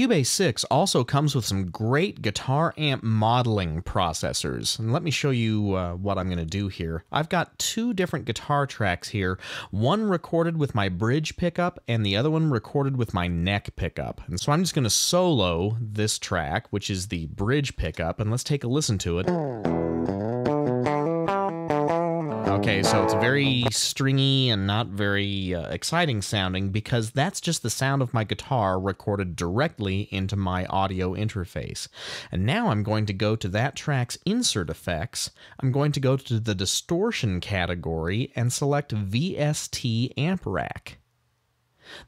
Cubase 6 also comes with some great guitar amp modeling processors. And let me show you uh, what I'm going to do here. I've got two different guitar tracks here, one recorded with my bridge pickup and the other one recorded with my neck pickup. And so I'm just going to solo this track, which is the bridge pickup, and let's take a listen to it. Okay, so it's very stringy and not very uh, exciting sounding because that's just the sound of my guitar recorded directly into my audio interface. And now I'm going to go to that track's insert effects. I'm going to go to the distortion category and select VST Amp Rack.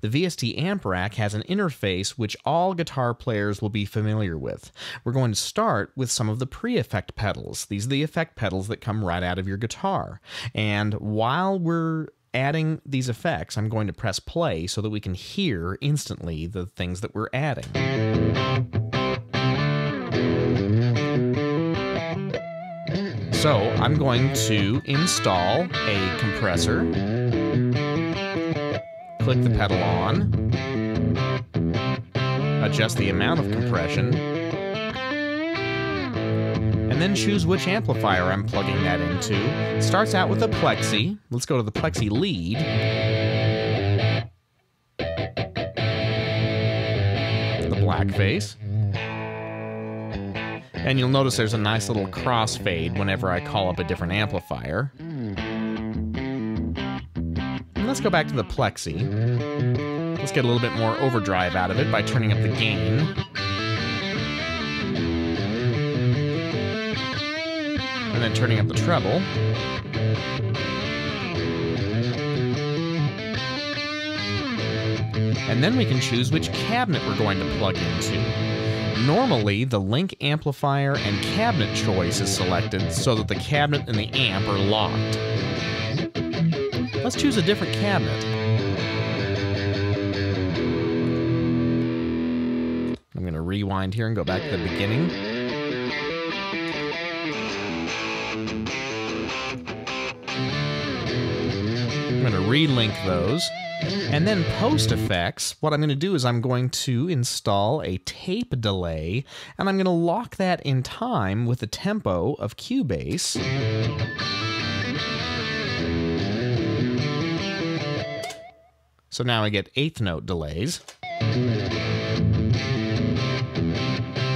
The VST amp rack has an interface which all guitar players will be familiar with. We're going to start with some of the pre-effect pedals. These are the effect pedals that come right out of your guitar. And while we're adding these effects, I'm going to press play so that we can hear instantly the things that we're adding. So I'm going to install a compressor click the pedal on, adjust the amount of compression, and then choose which amplifier I'm plugging that into. It starts out with a Plexi. Let's go to the Plexi lead. The black face. And you'll notice there's a nice little crossfade whenever I call up a different amplifier let's go back to the Plexi. Let's get a little bit more overdrive out of it by turning up the gain. And then turning up the treble. And then we can choose which cabinet we're going to plug into. Normally, the link amplifier and cabinet choice is selected so that the cabinet and the amp are locked. Let's choose a different cabinet. I'm going to rewind here and go back to the beginning. I'm going to relink those. And then post effects, what I'm going to do is I'm going to install a tape delay, and I'm going to lock that in time with the tempo of Cubase. So now I get eighth note delays.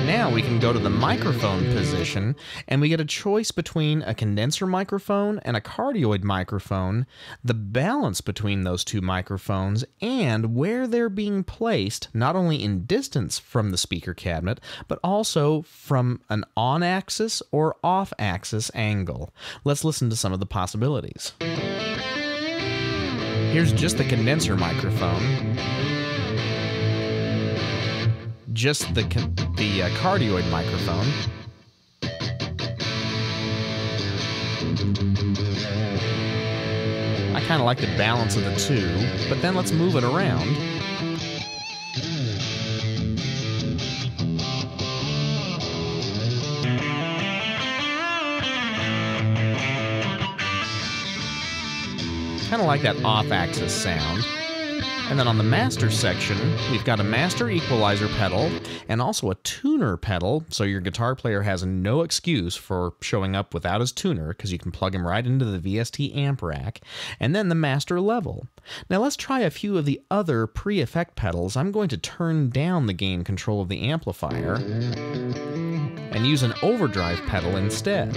Now we can go to the microphone position and we get a choice between a condenser microphone and a cardioid microphone, the balance between those two microphones, and where they're being placed, not only in distance from the speaker cabinet, but also from an on axis or off axis angle. Let's listen to some of the possibilities. Here's just the condenser microphone. Just the the uh, cardioid microphone. I kind of like the balance of the two, but then let's move it around. Kind of like that off-axis sound. And then on the master section, we've got a master equalizer pedal and also a tuner pedal, so your guitar player has no excuse for showing up without his tuner because you can plug him right into the VST amp rack, and then the master level. Now let's try a few of the other pre-effect pedals. I'm going to turn down the gain control of the amplifier and use an overdrive pedal instead.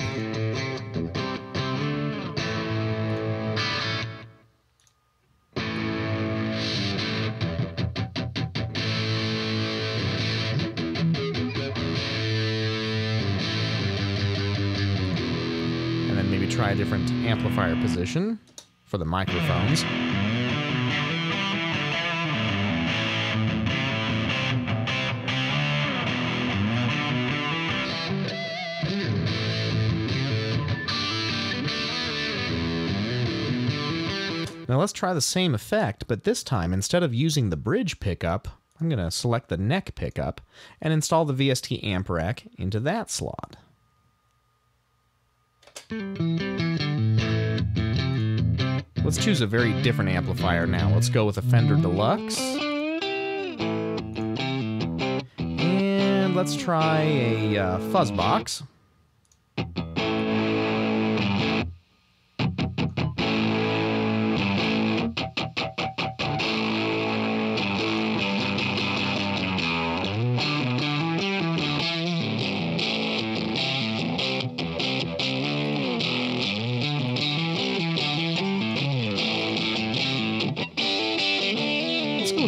Try a different amplifier position for the microphones. Now let's try the same effect, but this time, instead of using the bridge pickup, I'm going to select the neck pickup and install the VST amp rack into that slot. Let's choose a very different amplifier now. Let's go with a Fender Deluxe. And let's try a uh, Fuzzbox.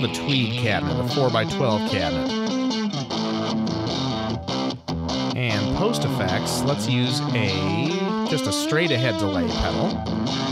A tweed cabinet, a 4x12 cabinet. And post effects, let's use a just a straight ahead delay pedal.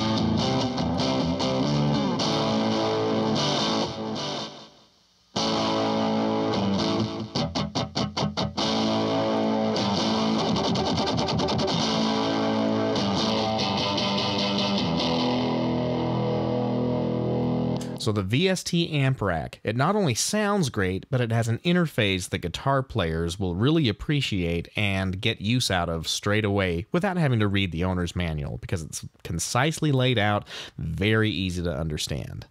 So the VST amp rack, it not only sounds great, but it has an interface that guitar players will really appreciate and get use out of straight away without having to read the owner's manual because it's concisely laid out, very easy to understand.